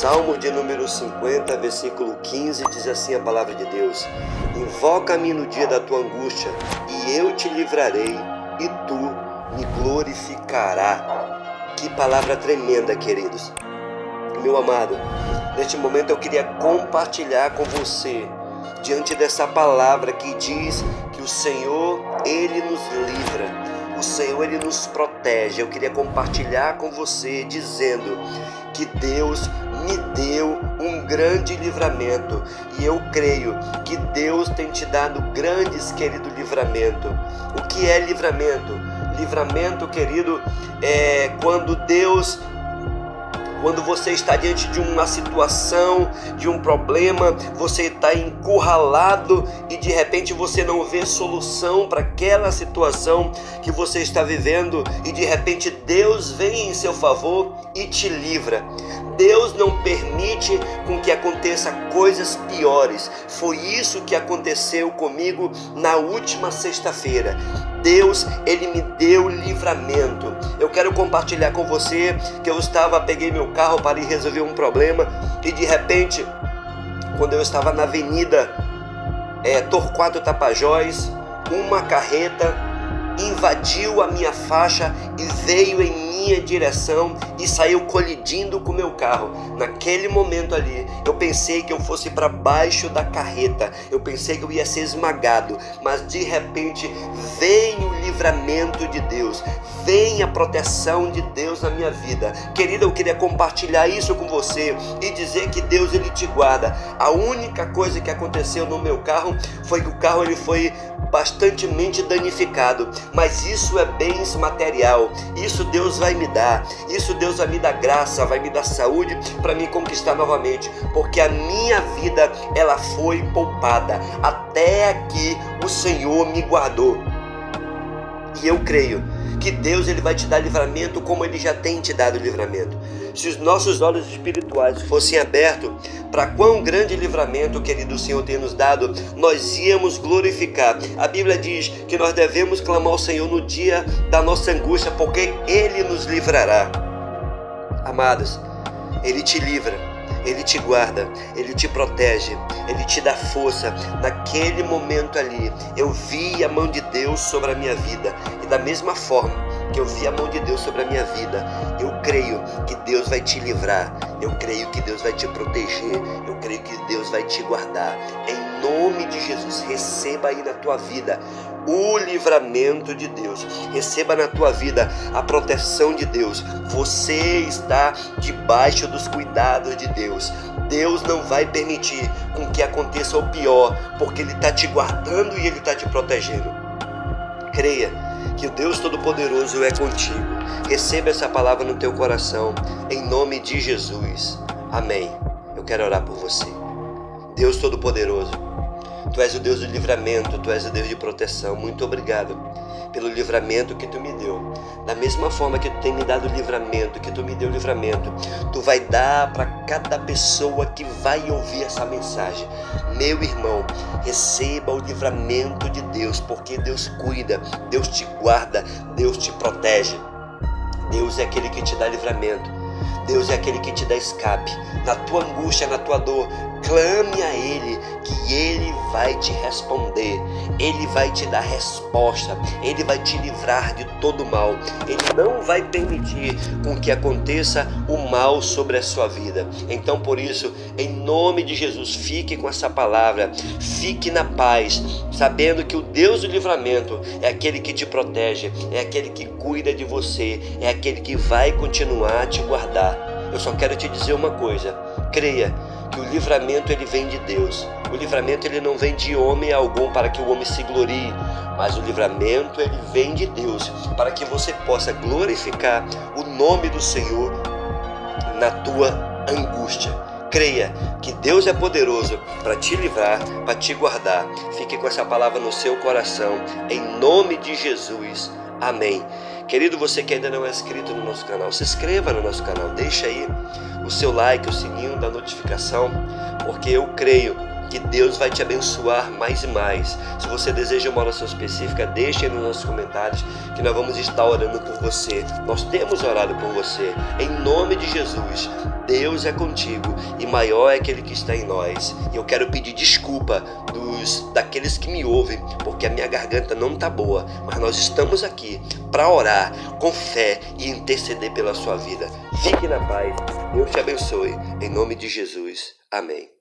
Salmo de número 50, versículo 15, diz assim a palavra de Deus: Invoca-me no dia da tua angústia, e eu te livrarei, e tu me glorificará. Que palavra tremenda, queridos. Meu amado, neste momento eu queria compartilhar com você diante dessa palavra que diz que o Senhor, ele nos livra. O Senhor ele nos protege. Eu queria compartilhar com você dizendo que Deus me deu um grande livramento e eu creio que Deus tem te dado grandes, querido, livramento. O que é livramento? Livramento, querido, é quando Deus quando você está diante de uma situação, de um problema, você está encurralado e de repente você não vê solução para aquela situação que você está vivendo e de repente Deus vem em seu favor e te livra. Deus não permite com que aconteça coisas piores. Foi isso que aconteceu comigo na última sexta-feira. Deus, ele me deu livramento. Eu quero compartilhar com você que eu estava, peguei meu carro para ir resolver um problema e de repente, quando eu estava na avenida é, Torquato Tapajós, uma carreta invadiu a minha faixa e veio em minha direção e saiu colidindo com meu carro. Naquele momento ali, eu pensei que eu fosse para baixo da carreta, eu pensei que eu ia ser esmagado, mas de repente vem o livramento de Deus, vem a proteção de Deus na minha vida. Querida, eu queria compartilhar isso com você e dizer que Deus ele te guarda. A única coisa que aconteceu no meu carro foi que o carro ele foi bastantemente danificado, mas isso é bens material. Isso Deus vai me dar. Isso Deus vai me dar graça, vai me dar saúde para me conquistar novamente, porque a minha vida ela foi poupada. Até aqui o Senhor me guardou. Eu creio que Deus ele vai te dar livramento como ele já tem te dado livramento. Se os nossos olhos espirituais fossem abertos para quão grande livramento, querido Senhor, tem nos dado, nós íamos glorificar. A Bíblia diz que nós devemos clamar ao Senhor no dia da nossa angústia, porque Ele nos livrará. Amados, Ele te livra ele te guarda, Ele te protege, Ele te dá força. Naquele momento ali, eu vi a mão de Deus sobre a minha vida. E da mesma forma que eu vi a mão de Deus sobre a minha vida, eu creio que Deus vai te livrar, eu creio que Deus vai te proteger, eu creio que Deus vai te guardar. Em nome de Jesus, receba aí na tua vida o livramento de Deus. Receba na tua vida a proteção de Deus. Você está debaixo dos cuidados de Deus. Deus não vai permitir com que aconteça o pior, porque Ele está te guardando e Ele está te protegendo. Creia que o Deus Todo-Poderoso é contigo. Receba essa palavra no teu coração, em nome de Jesus. Amém. Eu quero orar por você. Deus Todo-Poderoso Tu és o Deus do livramento, Tu és o Deus de proteção. Muito obrigado pelo livramento que Tu me deu. Da mesma forma que Tu tem me dado livramento, que Tu me deu livramento, Tu vai dar para cada pessoa que vai ouvir essa mensagem. Meu irmão, receba o livramento de Deus, porque Deus cuida, Deus te guarda, Deus te protege. Deus é aquele que te dá livramento. Deus é aquele que te dá escape. Na tua angústia, na tua dor, clame a Ele, que Ele vai te responder, Ele vai te dar resposta, Ele vai te livrar de todo mal, Ele não vai permitir com que aconteça o mal sobre a sua vida. Então, por isso, em nome de Jesus, fique com essa palavra, fique na paz, sabendo que o Deus do livramento é aquele que te protege, é aquele que cuida de você, é aquele que vai continuar a te guardar. Eu só quero te dizer uma coisa: creia que o livramento ele vem de Deus. O livramento ele não vem de homem algum para que o homem se glorie, mas o livramento ele vem de Deus para que você possa glorificar o nome do Senhor na tua angústia. Creia que Deus é poderoso para te livrar, para te guardar. Fique com essa palavra no seu coração, em nome de Jesus. Amém. Querido, você que ainda não é inscrito no nosso canal, se inscreva no nosso canal, deixa aí o seu like, o sininho da notificação, porque eu creio que Deus vai te abençoar mais e mais. Se você deseja uma oração específica, deixe nos nossos comentários que nós vamos estar orando por você. Nós temos orado por você. Em nome de Jesus, Deus é contigo e maior é aquele que está em nós. E eu quero pedir desculpa dos daqueles que me ouvem, porque a minha garganta não está boa, mas nós estamos aqui para orar com fé e interceder pela sua vida. Fique na paz. Deus te abençoe. Em nome de Jesus. Amém.